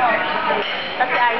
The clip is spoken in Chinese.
Concert? Concert mo. Tapos ay